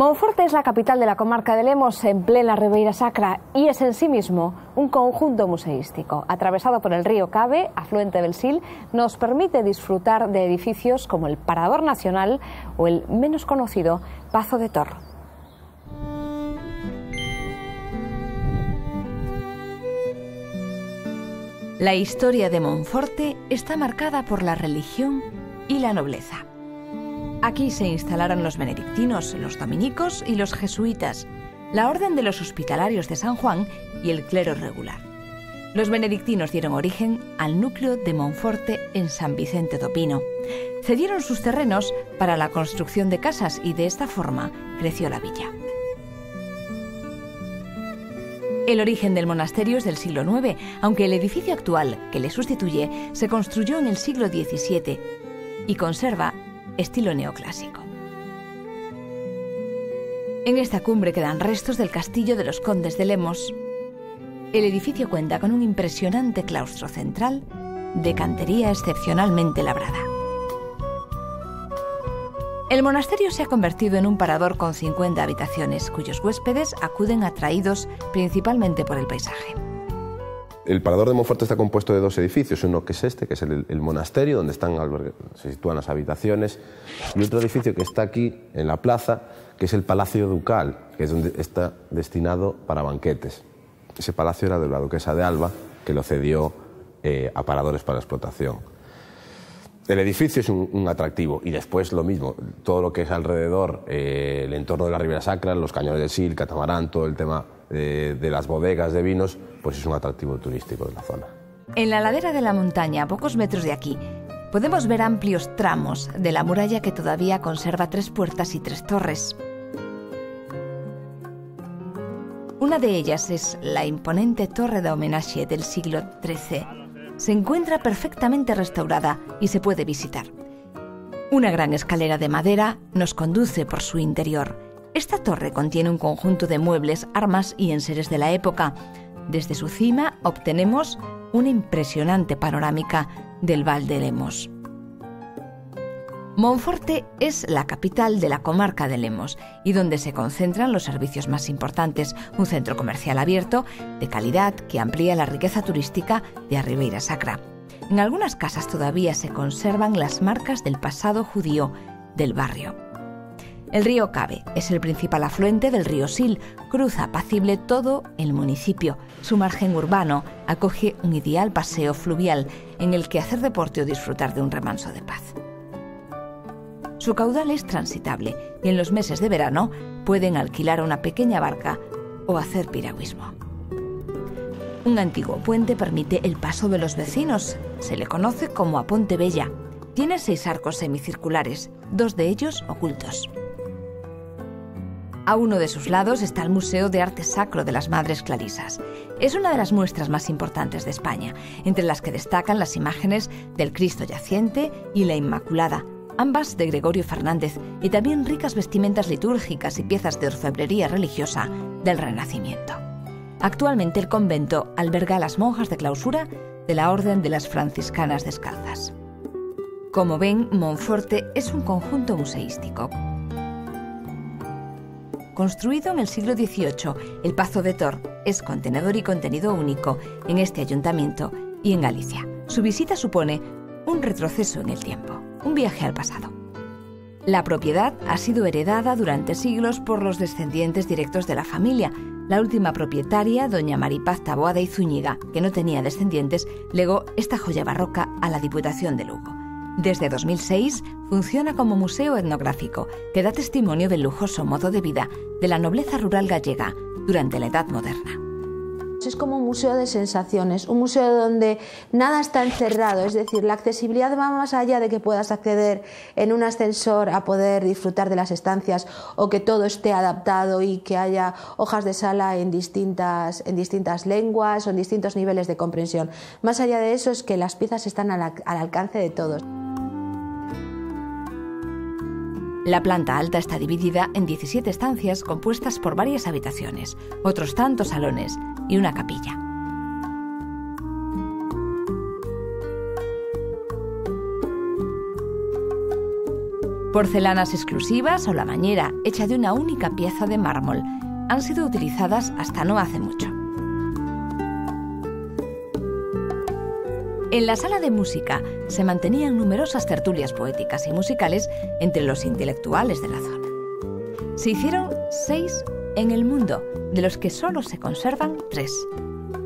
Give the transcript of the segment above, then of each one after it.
Monforte es la capital de la comarca de Lemos, en plena Ribeira Sacra, y es en sí mismo un conjunto museístico. Atravesado por el río Cabe, afluente del Sil, nos permite disfrutar de edificios como el Parador Nacional o el menos conocido Pazo de Tor. La historia de Monforte está marcada por la religión y la nobleza. Aquí se instalaron los benedictinos, los dominicos y los jesuitas, la Orden de los Hospitalarios de San Juan y el clero regular. Los benedictinos dieron origen al núcleo de Monforte en San Vicente do Pino. Cedieron sus terrenos para la construcción de casas y de esta forma creció la villa. El origen del monasterio es del siglo IX, aunque el edificio actual que le sustituye se construyó en el siglo XVII y conserva estilo neoclásico. En esta cumbre quedan restos del castillo de los condes de Lemos. El edificio cuenta con un impresionante claustro central de cantería excepcionalmente labrada. El monasterio se ha convertido en un parador con 50 habitaciones, cuyos huéspedes acuden atraídos principalmente por el paisaje. El Parador de Monforte está compuesto de dos edificios, uno que es este, que es el, monasterio, donde están se sitúan las habitaciones, y otro edificio que está aquí, en la plaza, que es el Palacio Ducal, que es donde está destinado para banquetes. Ese palacio era de la duquesa de Alba, que lo cedió eh, a paradores para explotación. El edificio es un, atractivo y después lo mismo, todo lo que es alrededor, eh, el entorno de la Ribera Sacra, los cañones del Sil, catamarán, todo el tema de, las bodegas de vinos, pues es un atractivo turístico de la zona. En la ladera de la montaña, a pocos metros de aquí, podemos ver amplios tramos de la muralla que todavía conserva tres puertas y tres torres. Una de ellas es la imponente torre de homenaje del siglo XIII. Se encuentra perfectamente restaurada y se puede visitar. Una gran escalera de madera nos conduce por su interior esta torre contiene un conjunto de muebles, armas y enseres de la época. Desde su cima obtenemos una impresionante panorámica del Val de Lemos. Monforte es la capital de la comarca de Lemos y donde se concentran los servicios más importantes, un centro comercial abierto, de calidad, que amplía la riqueza turística de Ribeira Sacra. En algunas casas todavía se conservan las marcas del pasado judío del barrio. El río Cabe es el principal afluente del río Sil, cruza apacible todo el municipio. Su margen urbano acoge un ideal paseo fluvial en el que hacer deporte o disfrutar de un remanso de paz. Su caudal es transitable y en los meses de verano pueden alquilar una pequeña barca o hacer piragüismo. Un antiguo puente permite el paso de los vecinos. Se le conoce como Ponte Bella. Tiene seis arcos semicirculares, dos de ellos ocultos. A uno de sus lados está el Museo de Arte Sacro de las Madres Clarisas. Es una de las muestras más importantes de España, entre las que destacan las imágenes del Cristo yaciente y la Inmaculada, ambas de Gregorio Fernández, y también ricas vestimentas litúrgicas y piezas de orfebrería religiosa del Renacimiento. Actualmente el convento alberga a las monjas de clausura de la Orden de las Franciscanas Descalzas. Como ven, Monforte es un conjunto museístico Construido en el siglo XVIII, el Pazo de Tor es contenedor y contenido único en este ayuntamiento y en Galicia. Su visita supone un retroceso en el tiempo, un viaje al pasado. La propiedad ha sido heredada durante siglos por los descendientes directos de la familia. La última propietaria, doña Maripaz Taboada y Zúñiga, que no tenía descendientes, legó esta joya barroca a la Diputación de Lugo. Desde 2006 funciona como museo etnográfico que da testimonio del lujoso modo de vida de la nobleza rural gallega durante la Edad Moderna. Es como un museo de sensaciones, un museo donde nada está encerrado, es decir, la accesibilidad va más allá de que puedas acceder en un ascensor a poder disfrutar de las estancias o que todo esté adaptado y que haya hojas de sala en distintas, en distintas lenguas o en distintos niveles de comprensión. Más allá de eso es que las piezas están al alcance de todos. La planta alta está dividida en 17 estancias compuestas por varias habitaciones, otros tantos salones y una capilla. Porcelanas exclusivas o la bañera, hecha de una única pieza de mármol, han sido utilizadas hasta no hace mucho. En la sala de música se mantenían numerosas tertulias poéticas y musicales entre los intelectuales de la zona. Se hicieron seis en el mundo, de los que solo se conservan tres.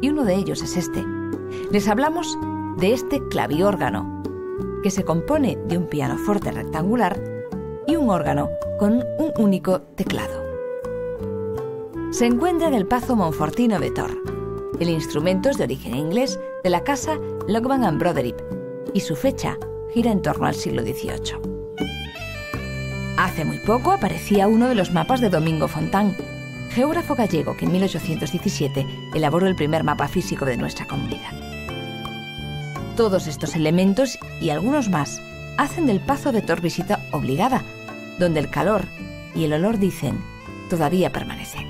Y uno de ellos es este. Les hablamos de este claviórgano, que se compone de un pianoforte rectangular y un órgano con un único teclado. Se encuentra en el Pazo Monfortino de Tor. El instrumento es de origen inglés de la casa Lockman and Broderick y su fecha gira en torno al siglo XVIII. Hace muy poco aparecía uno de los mapas de Domingo Fontán, geógrafo gallego que en 1817 elaboró el primer mapa físico de nuestra comunidad. Todos estos elementos y algunos más hacen del Pazo de Tor visita obligada, donde el calor y el olor, dicen, todavía permanecen.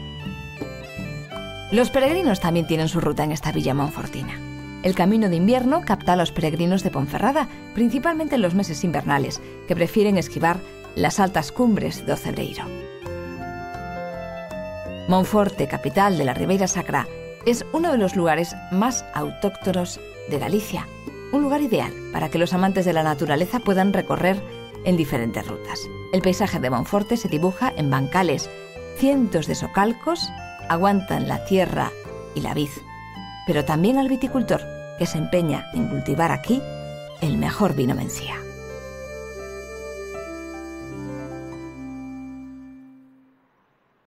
Los peregrinos también tienen su ruta en esta villa monfortina. El camino de invierno capta a los peregrinos de Ponferrada, principalmente en los meses invernales, que prefieren esquivar las altas cumbres de Ocebreiro. Monforte, capital de la Ribeira Sacra, es uno de los lugares más autóctonos de Galicia, un lugar ideal para que los amantes de la naturaleza puedan recorrer en diferentes rutas. El paisaje de Monforte se dibuja en bancales. Cientos de socalcos aguantan la tierra y la vid, pero también al viticultor que se empeña en cultivar aquí el mejor vino mencía.